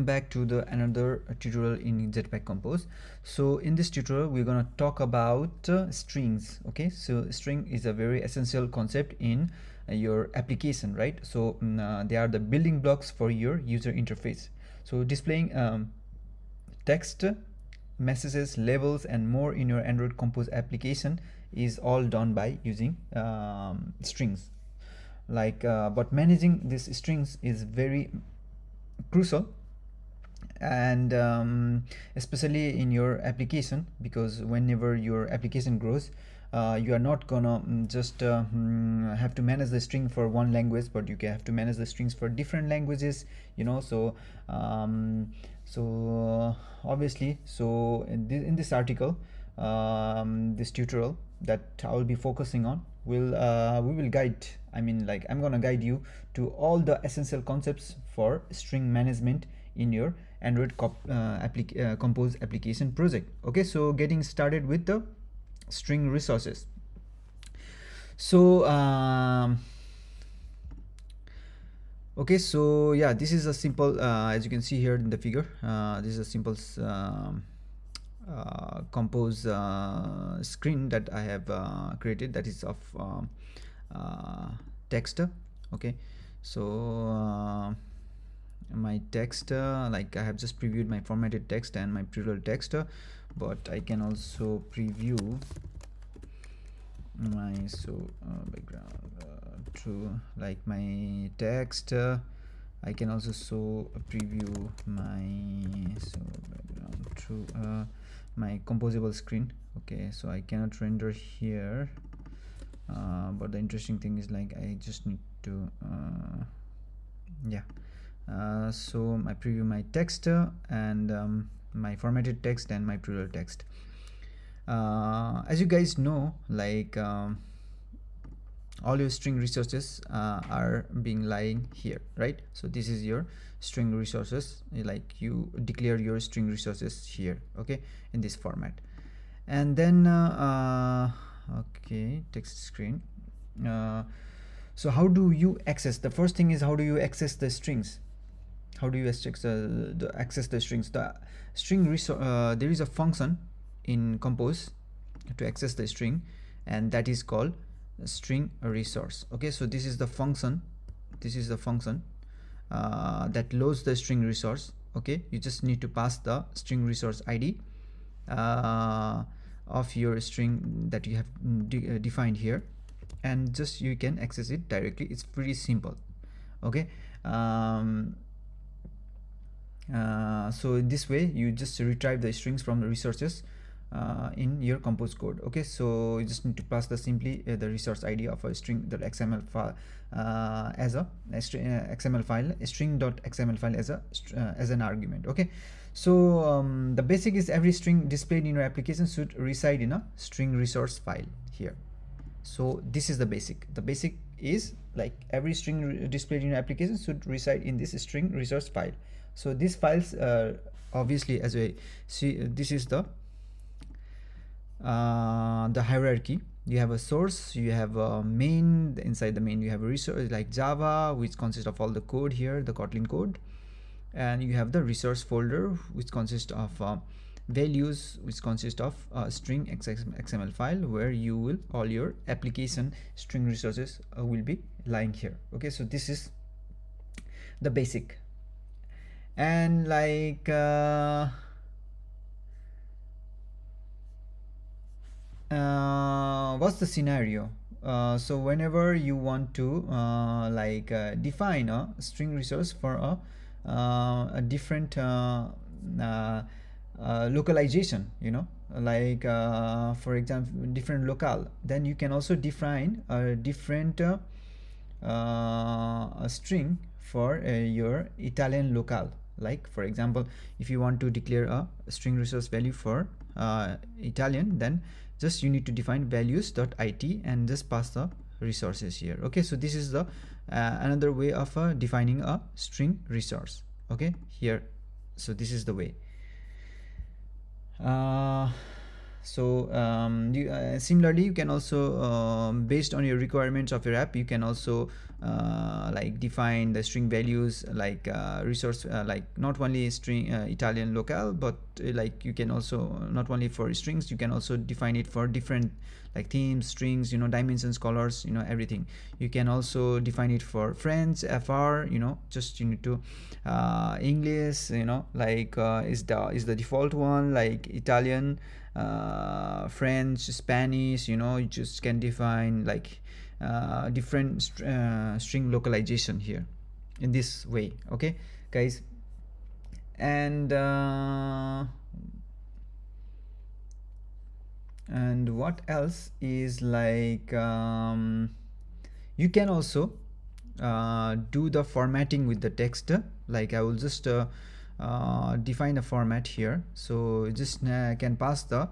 back to the another tutorial in jetpack compose. So in this tutorial we're to talk about uh, strings okay? So string is a very essential concept in uh, your application right? So um, uh, they are the building blocks for your user interface. So displaying um, text messages labels and more in your android compose application is all done by using um, strings. Like uh, but managing these strings is very crucial and um, especially in your application because whenever your application grows uh, you are not gonna mm, just uh, mm, have to manage the string for one language but you can have to manage the strings for different languages you know? So um, so obviously so in this, in this article um, this tutorial that I will be focusing on will uh, we will guide I mean like I'm gonna guide you to all the essential concepts for string management in your android uh, applic uh, compose application project. Okay so getting started with the string resources. So um, okay so yeah this is a simple uh, as you can see here in the figure this is a simple um, uh, compose uh, screen that I have uh, created that is of um, text okay so my text uh, like I have just previewed my formatted text and my plural text uh, but I can also preview my so uh, background uh, to like my text uh, I can also show preview my so background to uh, my composable screen. Okay so I cannot render here but the interesting thing is like I just need to yeah uh, so I preview my text and um, my formatted text and my plural text. Uh, as you guys know like um, all your string resources uh, are being lying here right? So this is your string resources like you declare your string resources here okay in this format. And then uh, uh okay text screen. Uh, so how do you access? The first thing is how do you access the strings how do you access, uh, the, access the strings? The string uh, there is a function in compose to access the string and that is called string resource. Okay so this is the function this is the function uh, that loads the string resource. Okay you just need to pass the string resource id uh, of your string that you have de uh, defined here and just you can access it directly. It's pretty simple. Okay um, uh, so this way you just retrieve the strings from the resources uh, in your compose code. Okay so you just need to pass the simply uh, the resource id of a string the xml file uh, as a, a uh, xml file a string.xml file as a as an argument. Okay so um, the basic is every string displayed in your application should reside in a string resource file here. So this is the basic. The basic is like every string displayed in your application should reside in this string resource file. So these files uh, obviously as we see this is the uh, the hierarchy. You have a source you have a main inside the main you have a resource like java which consists of all the code here the kotlin code. And you have the resource folder which consists of uh, values which consist of a string xml file where you will all your application string resources uh, will be lying here. Okay so this is the basic. And like uh, uh, what's the scenario? Uh, so whenever you want to uh, like uh, define a string resource for a, uh, a different localization you know? Like for example different locale then you can also define a different a string for your Italian locale like for example if you want to declare a string resource value for uh, Italian then just you need to define values.it and just pass the resources here. Okay so this is the uh, another way of uh, defining a string resource. Okay here. So this is the way uh, so um, you, uh, similarly you can also um, based on your requirements of your app you can also uh, like define the string values like uh, resource uh, like not only string uh, Italian locale but uh, like you can also not only for strings you can also define it for different like themes strings you know dimensions colors you know everything. You can also define it for French fr you know just you need to uh, English you know like is the is the default one like Italian French Spanish you know you just can define like uh, different uh, string localization here in this way okay guys? And uh, and what else is like um, you can also uh, do the formatting with the text like I will just uh, uh, define a format here. So just can pass the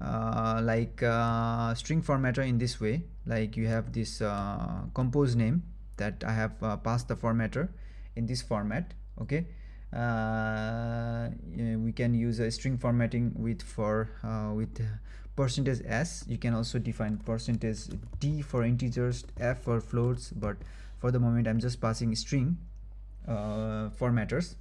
uh, like uh, string formatter in this way. Like you have this uh, compose name that I have uh, passed the formatter in this format okay? Uh, we can use a string formatting with for with percentage s. You can also define percentage d for integers f for floats but for the moment I'm just passing string formatters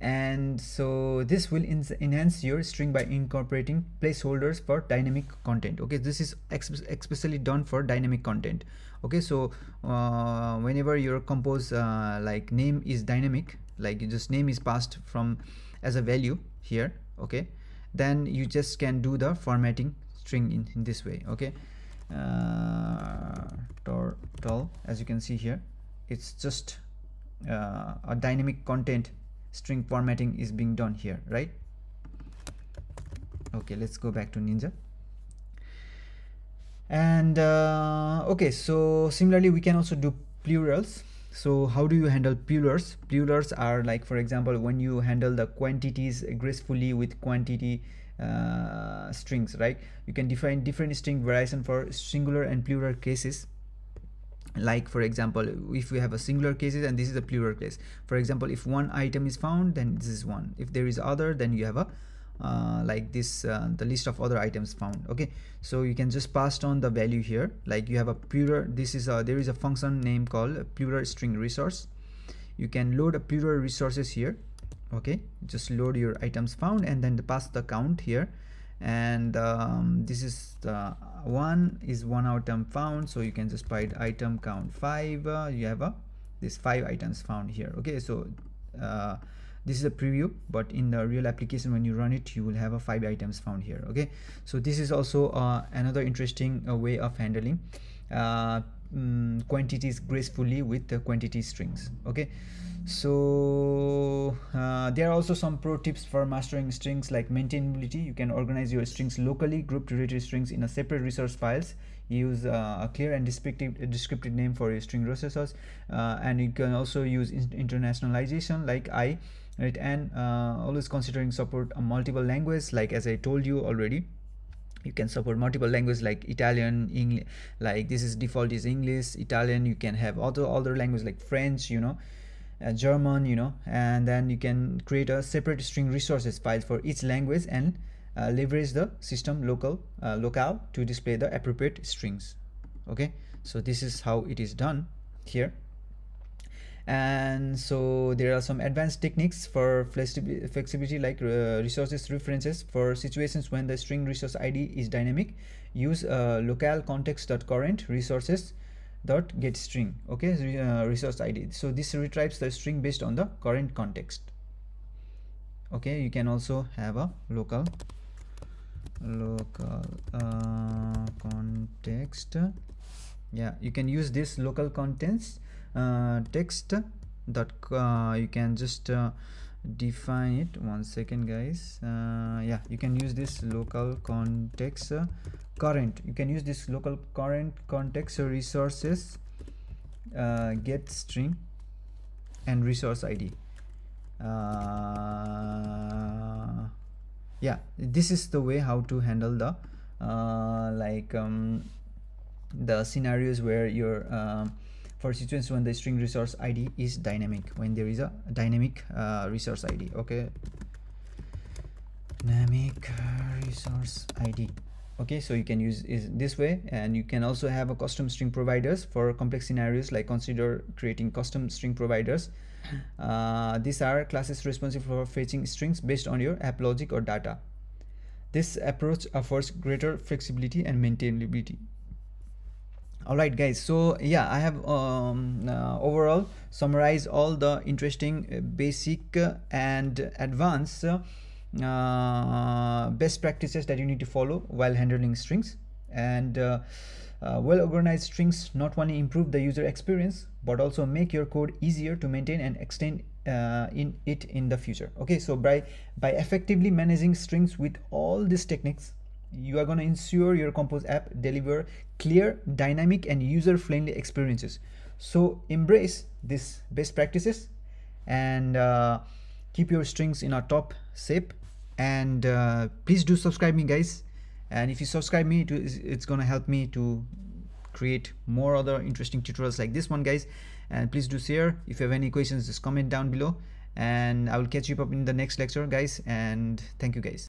and so this will enhance your string by incorporating placeholders for dynamic content. Okay this is especially done for dynamic content. Okay so uh, whenever your compose uh, like name is dynamic like just name is passed from as a value here okay then you just can do the formatting string in, in this way okay. Uh, total as you can see here it's just uh, a dynamic content string formatting is being done here right? Okay let's go back to ninja. And uh, okay so similarly we can also do plurals. So how do you handle plurals? Plurals are like for example when you handle the quantities gracefully with quantity uh, strings right? You can define different string variation for singular and plural cases like for example if we have a singular cases and this is a plural case. For example if one item is found then this is one. If there is other then you have a uh, like this uh, the list of other items found okay? So you can just pass on the value here. Like you have a plural this is a there is a function name called plural string resource. You can load a plural resources here okay? Just load your items found and then pass the count here. And um, this is the one is one item found so you can just provide item count five. Uh, you have a this five items found here okay? So uh, this is a preview but in the real application when you run it you will have a five items found here okay? So this is also uh, another interesting uh, way of handling. Uh, um, quantities gracefully with the quantity strings okay? So uh, there are also some pro tips for mastering strings like maintainability. You can organize your strings locally group related strings in a separate resource files. Use uh, a clear and descriptive descriptive name for your string resources uh, and you can also use internationalization like i right? And uh, always considering support a multiple language like as i told you already you can support multiple languages like Italian, English, like this is default is English, Italian, you can have other other languages like French, you know, uh, German, you know, and then you can create a separate string resources file for each language and uh, leverage the system local uh, locale to display the appropriate strings. Okay, so this is how it is done here. And so there are some advanced techniques for flexibility like uh, resources references for situations when the string resource ID is dynamic. Use uh, locale context.current resources dot get string okay? Uh, resource id so this retrieves the string based on the current context okay? You can also have a local local uh, context. Yeah you can use this local contents text that uh, you can just uh, define it. One second guys. Uh, yeah you can use this local context uh, current. You can use this local current context resources uh, get string and resource id uh, yeah this is the way how to handle the uh, like um, the scenarios where your uh, for situations when the string resource id is dynamic when there is a dynamic uh, resource id okay? Dynamic resource id okay so you can use is this way and you can also have a custom string providers for complex scenarios like consider creating custom string providers. Uh, these are classes responsible for fetching strings based on your app logic or data. This approach offers greater flexibility and maintainability all right guys so yeah i have um, uh, overall summarized all the interesting uh, basic uh, and advanced uh, best practices that you need to follow while handling strings. And uh, uh, well organized strings not only improve the user experience but also make your code easier to maintain and extend uh, in it in the future. Okay so by by effectively managing strings with all these techniques you are going to ensure your compose app deliver clear dynamic and user friendly experiences. So embrace these best practices and uh, keep your strings in a top shape. And uh, please do subscribe me guys. And if you subscribe me to it's gonna help me to create more other interesting tutorials like this one guys. And please do share. If you have any questions just comment down below. And i will catch you up in the next lecture guys. And thank you guys